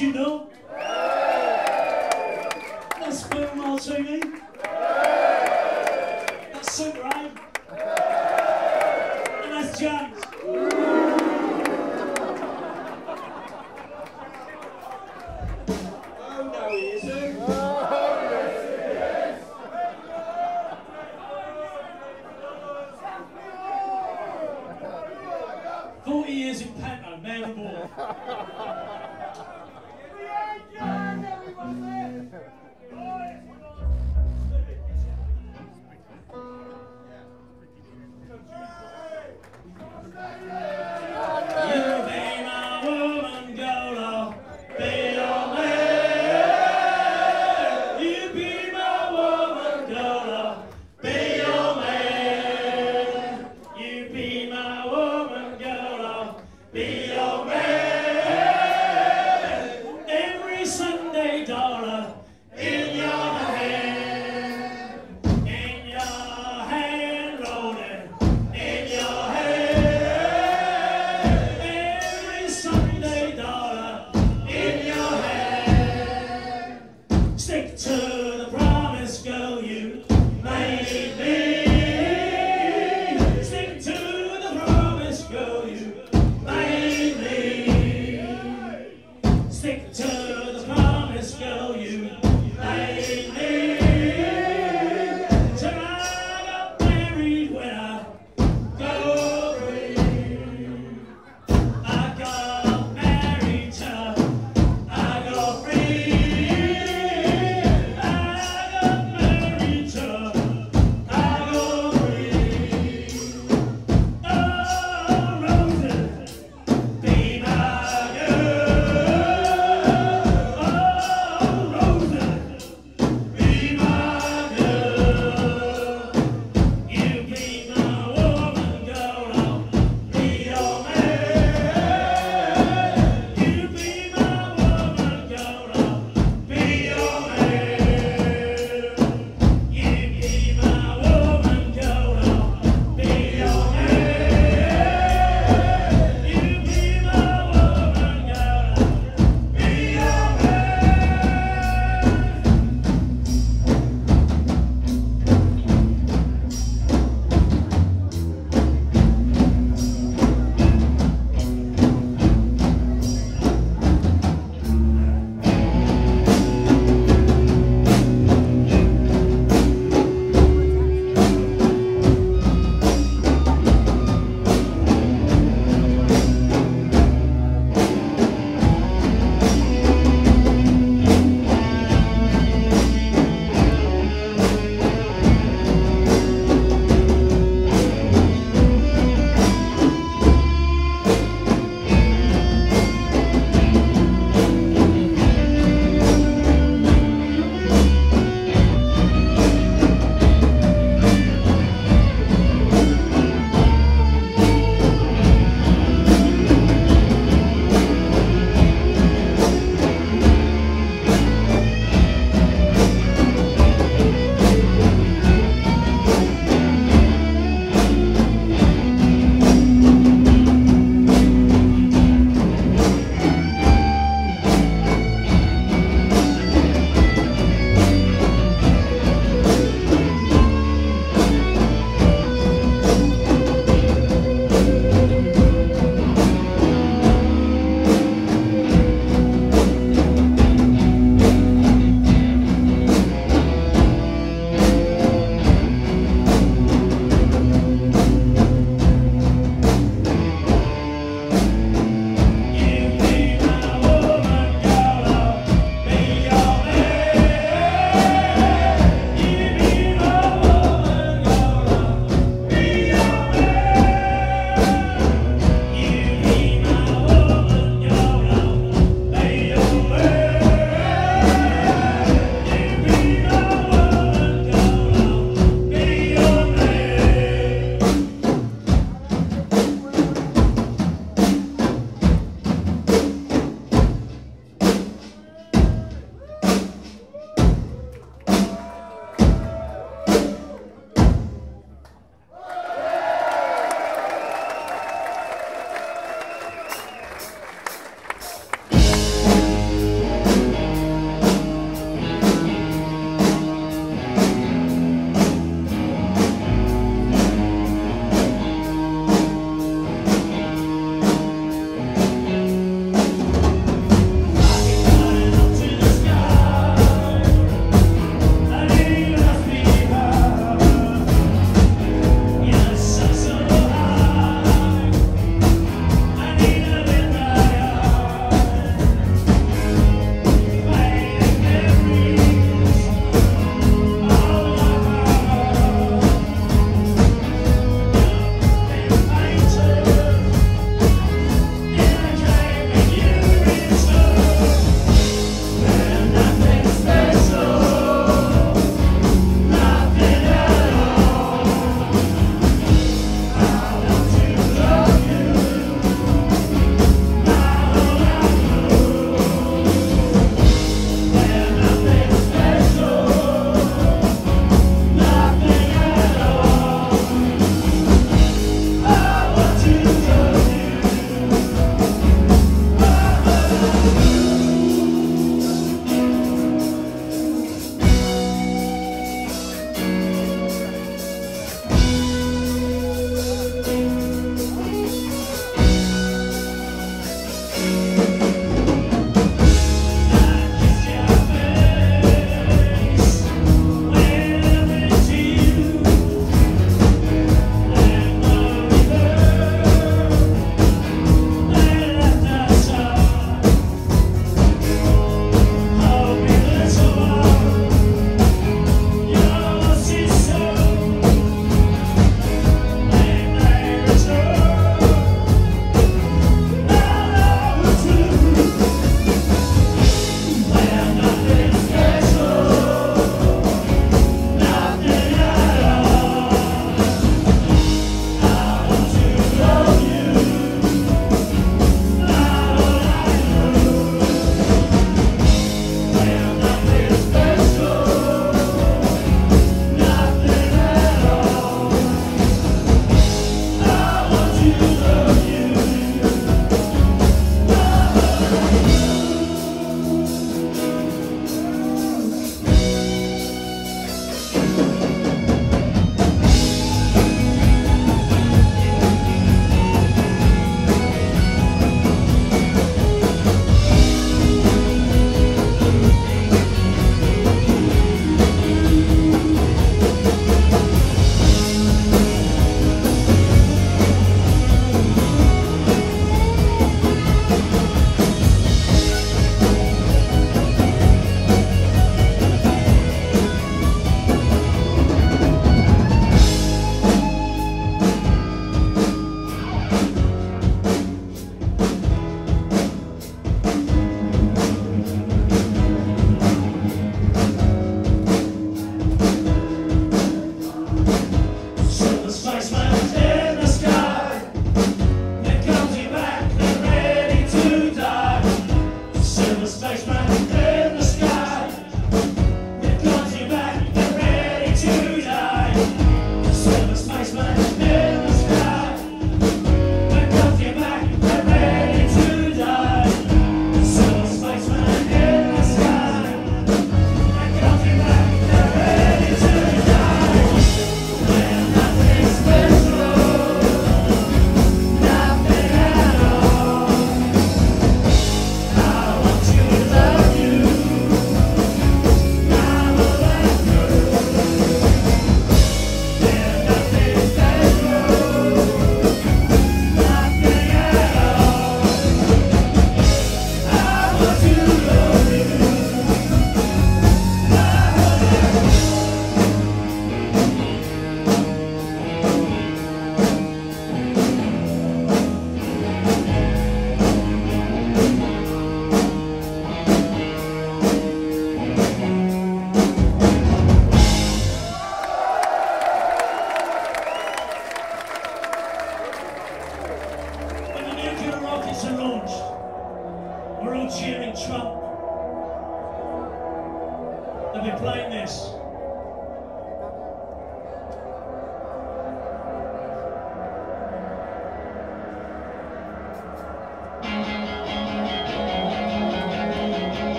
Adams, the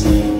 see.